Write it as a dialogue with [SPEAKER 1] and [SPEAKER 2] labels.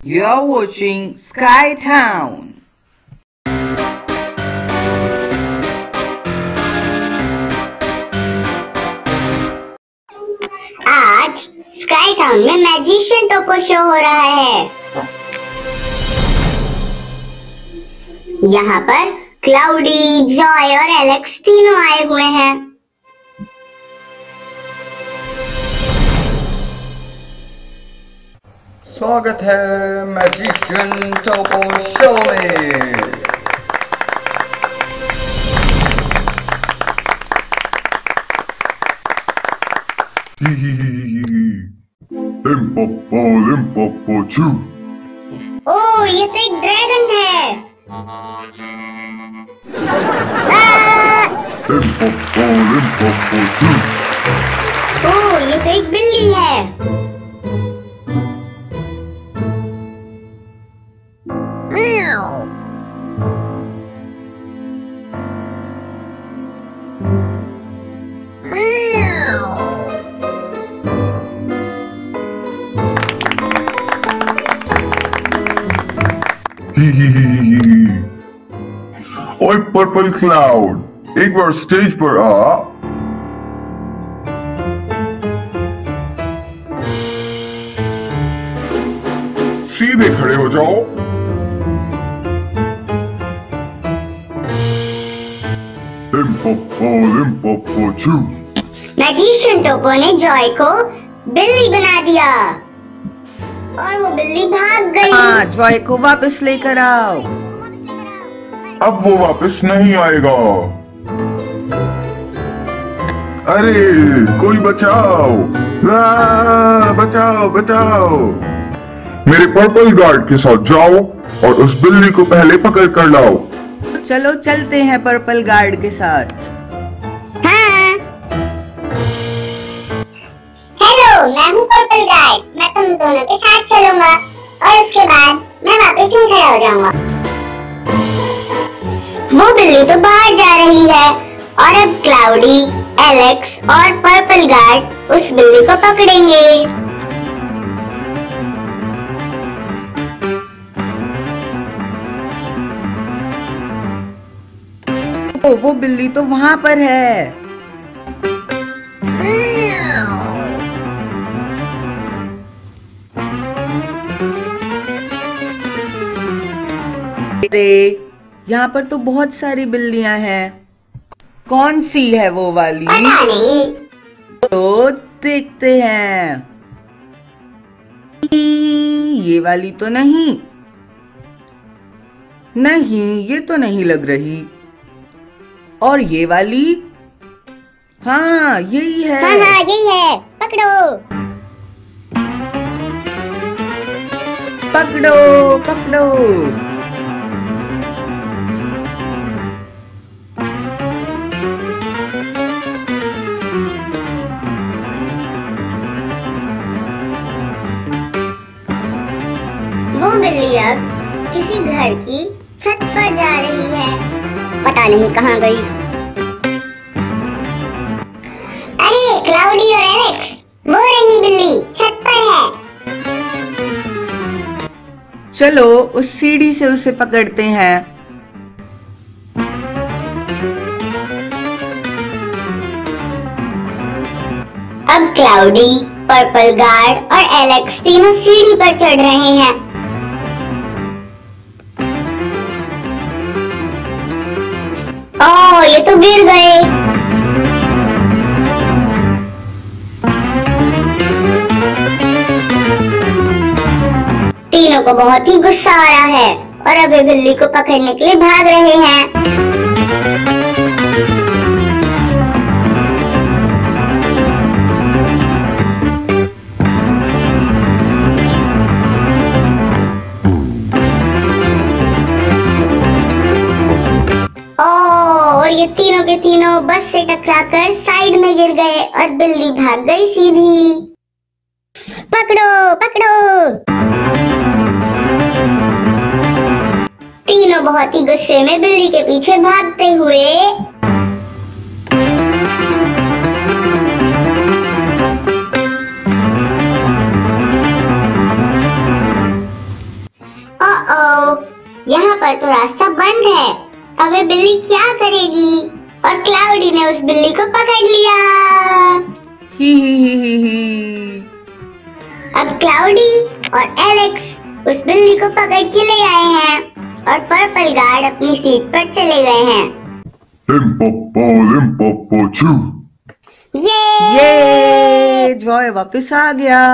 [SPEAKER 1] You're watching Sky Town.
[SPEAKER 2] आज Sky Town में magician Toko show हो रहा है यहाँ पर क्लाउडी जॉय और एलेक्स तीनों आए हुए हैं
[SPEAKER 3] स्वागत है मैजिशियन चौको शो में।
[SPEAKER 2] ओ एक ड्रैगन है। तो
[SPEAKER 4] Hee. ओए पर्पल क्लाउड एक बार स्टेज पर आ सीधे खड़े हो जाओ लिम्पोपो लिम्पोपो चू
[SPEAKER 2] मैजिशियन टोको ने जॉय को बिल्ली बना दिया। और वो बिल्ली भाग गई।
[SPEAKER 1] हाँ जॉय को वापस लेकर आओ।
[SPEAKER 4] अब वो वापस नहीं आएगा। अरे कोई बचाओ। बचाओ बचाओ। मेरे पर्पल गार्ड के साथ जाओ और उस बिल्ली को पहले पकड़ कर लाओ।
[SPEAKER 1] चलो चलते हैं पर्पल गार्ड के साथ।
[SPEAKER 2] हाँ? मैं मैं तुम दोनों के साथ चलूँगा और उसके बाद मैं वापस ही खड़ा हो जाऊँगा। वो बिल्ली तो बाहर जा रही है और अब क्लाउडी एलेक्स और पर्पल गार्ड उस बिल्ली को पकड़ेंगे।
[SPEAKER 1] वो बिल्ली तो वहाँ पर है। अरे यहाँ पर तो बहुत सारी बिल्लियाँ हैं। कौन सी है वो वाली? तो देखते हैं। ये वाली तो नहीं। नहीं ये तो नहीं लग रही। और ये वाली? हाँ यही
[SPEAKER 2] है।
[SPEAKER 1] हाँ
[SPEAKER 2] है यही है। पकड़ो।
[SPEAKER 1] पकड़ो पकड़ो।
[SPEAKER 2] वो बिल्ली अब किसी घर की छत पर जा रही है। पता नहीं कहाँ गई। अरे क्लाउडी और एलेक्स वो रही बिल्ली छत पर है।
[SPEAKER 1] चलो उस सीढ़ी से उसे पकड़ते हैं।
[SPEAKER 2] अब क्लाउडी पर्पल गार्ड और एलेक्स तीनों सीढ़ी पर चढ़ रहे हैं। तो गिर गए। तीनों को बहुत ही गुस्सा आ रहा है और अभी बिल्ली को पकड़ने के लिए भाग रहे हैं। ये तीनों के तीनों बस से टकराकर साइड में गिर गए और बिल्ली भाग गई सीधी। पकड़ो पकड़ो। तीनों बहुत ही गुस्से में बिल्ली के पीछे भागते हुए अब बिल्ली क्या करेगी? और क्लाउडी ने उस बिल्ली को पकड़ लिया।
[SPEAKER 1] ही ही ही ही ही
[SPEAKER 2] अब क्लाउडी और एलेक्स उस बिल्ली को पकड़ के ले आए हैं और पर्पल गार्ड अपनी सीट पर चले गए हैं. ये
[SPEAKER 1] ये जॉय वापस आ गया।